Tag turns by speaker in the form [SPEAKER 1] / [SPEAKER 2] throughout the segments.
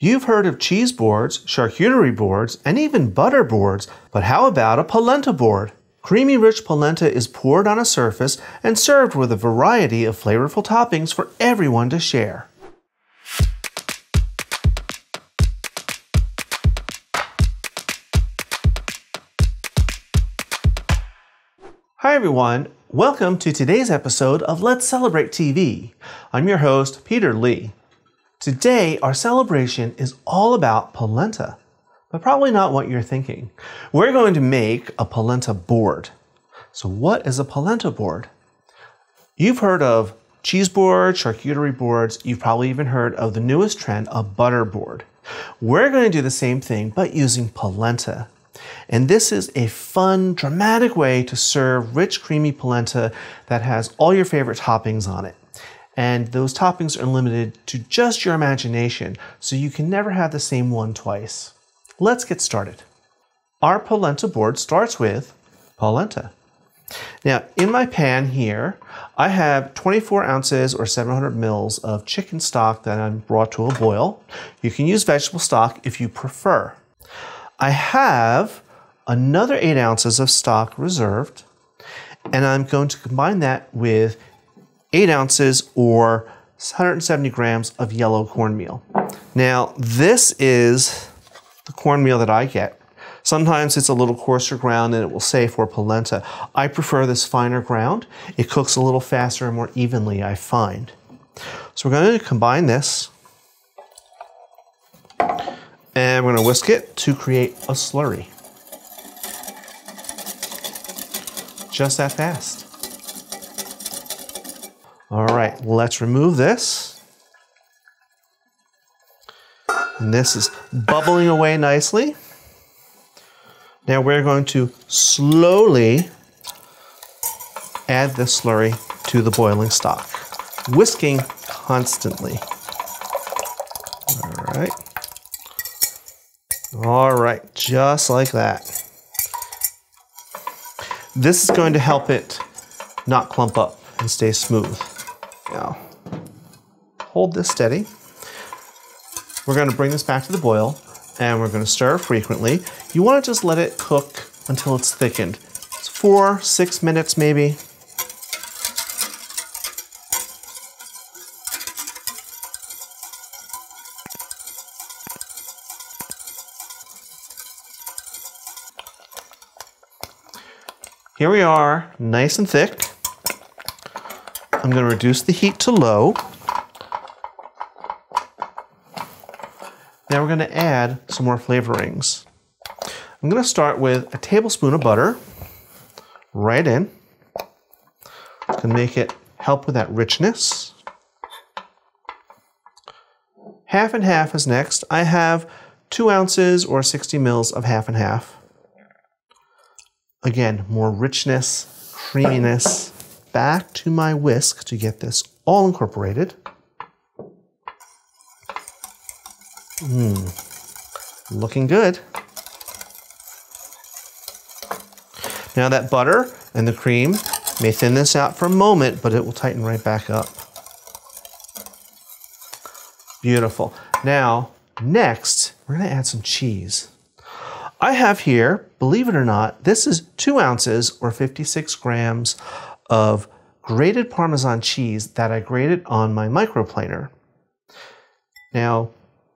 [SPEAKER 1] You've heard of cheese boards, charcuterie boards, and even butter boards, but how about a polenta board? Creamy rich polenta is poured on a surface and served with a variety of flavorful toppings for everyone to share. Hi everyone, welcome to today's episode of Let's Celebrate TV. I'm your host, Peter Lee. Today, our celebration is all about polenta, but probably not what you're thinking. We're going to make a polenta board. So, what is a polenta board? You've heard of cheese boards, charcuterie boards, you've probably even heard of the newest trend, a butter board. We're going to do the same thing, but using polenta. And this is a fun, dramatic way to serve rich, creamy polenta that has all your favorite toppings on it and those toppings are limited to just your imagination, so you can never have the same one twice. Let's get started. Our polenta board starts with polenta. Now, in my pan here, I have 24 ounces or 700 mils of chicken stock that I'm brought to a boil. You can use vegetable stock if you prefer. I have another 8 ounces of stock reserved, and I'm going to combine that with 8 ounces or 170 grams of yellow cornmeal. Now, this is the cornmeal that I get. Sometimes it's a little coarser ground and it will say for polenta. I prefer this finer ground. It cooks a little faster and more evenly, I find. So we're going to combine this and we're going to whisk it to create a slurry. Just that fast. All right, let's remove this. And this is bubbling away nicely. Now we're going to slowly add this slurry to the boiling stock, whisking constantly. All right. All right, just like that. This is going to help it not clump up and stay smooth. Now, hold this steady. We're going to bring this back to the boil and we're going to stir frequently. You want to just let it cook until it's thickened. It's four, six minutes maybe. Here we are, nice and thick. I'm going to reduce the heat to low. Now we're going to add some more flavorings. I'm going to start with a tablespoon of butter right in. To make it help with that richness. Half and half is next. I have two ounces or 60 mils of half and half. Again, more richness, creaminess back to my whisk to get this all incorporated. Mmm, looking good. Now that butter and the cream may thin this out for a moment, but it will tighten right back up. Beautiful. Now, next, we're gonna add some cheese. I have here, believe it or not, this is two ounces or 56 grams of grated Parmesan cheese that I grated on my microplaner. Now,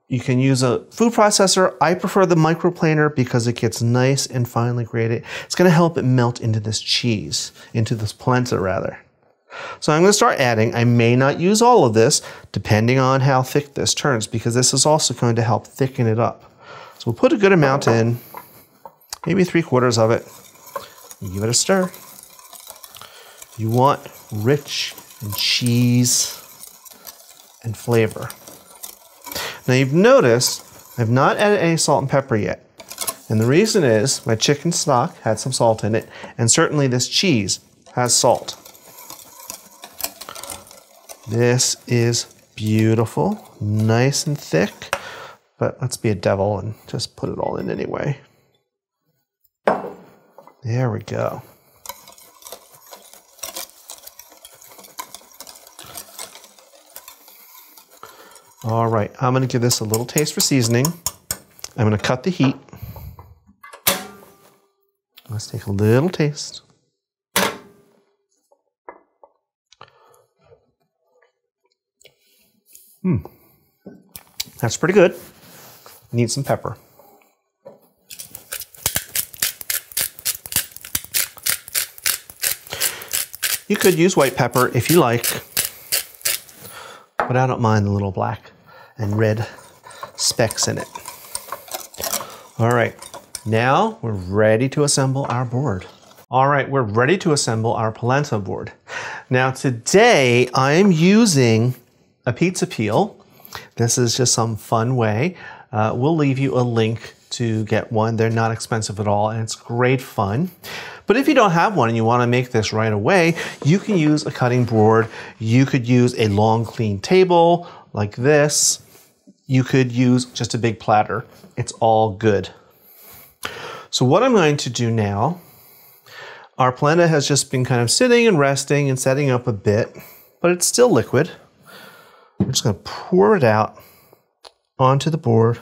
[SPEAKER 1] you can use a food processor. I prefer the microplaner because it gets nice and finely grated. It's going to help it melt into this cheese, into this polenta rather. So I'm to start adding. I may not use all of this depending on how thick this turns because this is also going to help thicken it up. So we'll put a good amount in, maybe three quarters of it. Give it a stir. You want rich and cheese and flavor. Now you've noticed I've not added any salt and pepper yet. And the reason is my chicken stock had some salt in it, and certainly this cheese has salt. This is beautiful, nice and thick, but let's be a devil and just put it all in anyway. There we go. All right, I'm gonna give this a little taste for seasoning. I'm gonna cut the heat. Let's take a little taste. Hmm. That's pretty good. Need some pepper. You could use white pepper if you like, but I don't mind the little black and red specks in it. All right, now we're ready to assemble our board. All right, we're ready to assemble our polenta board. Now today I am using a pizza peel. This is just some fun way. Uh, we'll leave you a link to get one. They're not expensive at all and it's great fun. But if you don't have one and you want to make this right away, you can use a cutting board. You could use a long clean table like this. You could use just a big platter. It's all good. So what I'm going to do now, our polenta has just been kind of sitting and resting and setting up a bit, but it's still liquid. We're just going to pour it out onto the board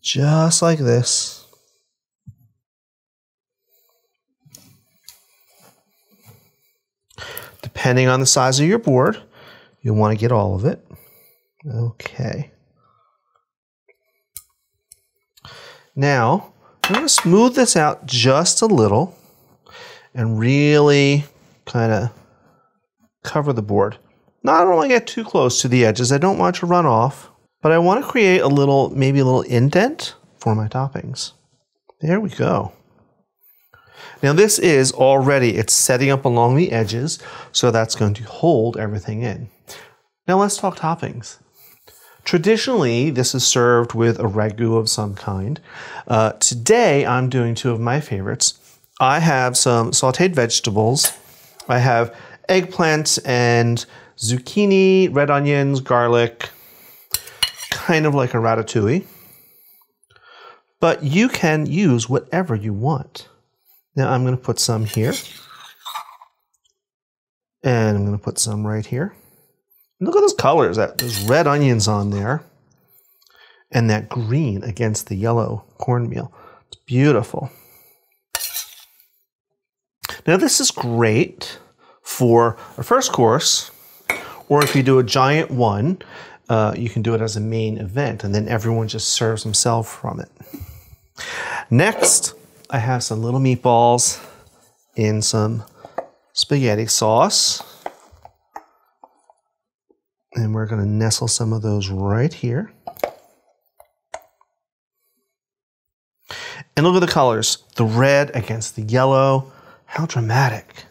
[SPEAKER 1] just like this. Depending on the size of your board, you'll want to get all of it. Okay. Now, I'm going to smooth this out just a little and really kind of cover the board. Want to get too close to the edges. I don't want to run off, but I want to create a little, maybe a little indent for my toppings. There we go. Now this is already, it's setting up along the edges, so that's going to hold everything in. Now let's talk toppings. Traditionally, this is served with a ragu of some kind. Uh, today, I'm doing two of my favorites. I have some sauteed vegetables. I have eggplant and zucchini, red onions, garlic, kind of like a ratatouille. But you can use whatever you want. Now I'm going to put some here. And I'm going to put some right here. Look at those colors, that those red onions on there. And that green against the yellow cornmeal. It's beautiful. Now this is great for a first course, or if you do a giant one, uh, you can do it as a main event, and then everyone just serves themselves from it. Next, I have some little meatballs in some spaghetti sauce. And we're going to nestle some of those right here. And look at the colors the red against the yellow. How dramatic.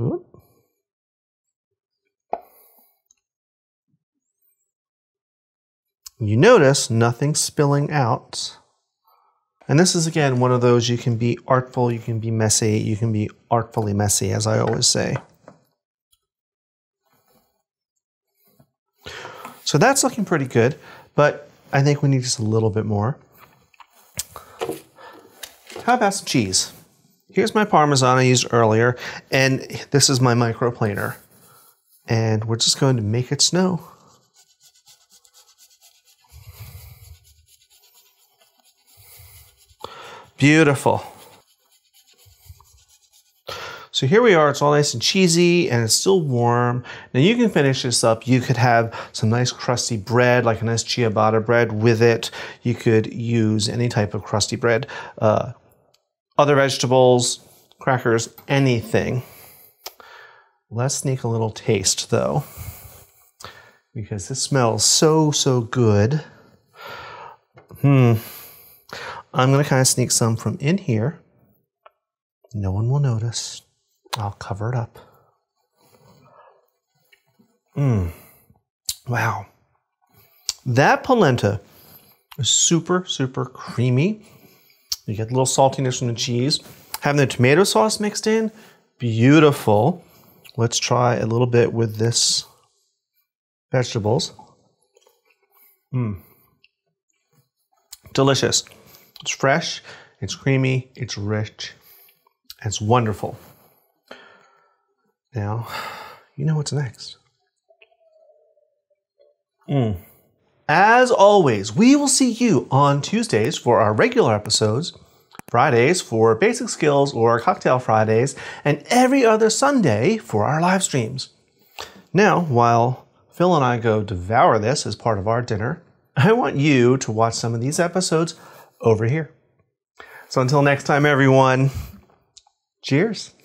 [SPEAKER 1] Ooh. You notice nothing spilling out. And this is again one of those you can be artful, you can be messy, you can be artfully messy, as I always say. So that's looking pretty good, but I think we need just a little bit more. How about some cheese? Here's my Parmesan I used earlier, and this is my microplaner. And we're just going to make it snow. Beautiful. So here we are, it's all nice and cheesy and it's still warm. Now you can finish this up. You could have some nice crusty bread, like a nice ciabatta bread with it. You could use any type of crusty bread, uh, other vegetables, crackers, anything. Let's sneak a little taste though, because this smells so, so good. Hmm. I'm to kind of sneak some from in here. No one will notice. I'll cover it up. Mmm. Wow. That polenta is super, super creamy. You get a little saltiness from the cheese. Having the tomato sauce mixed in, beautiful. Let's try a little bit with this vegetables. Mmm. Delicious. It's fresh, it's creamy, it's rich, it's wonderful. Now, you know what's next. Hmm. As always, we will see you on Tuesdays for our regular episodes, Fridays for basic skills or cocktail Fridays, and every other Sunday for our live streams. Now, while Phil and I go devour this as part of our dinner, I want you to watch some of these episodes over here. So until next time, everyone, cheers.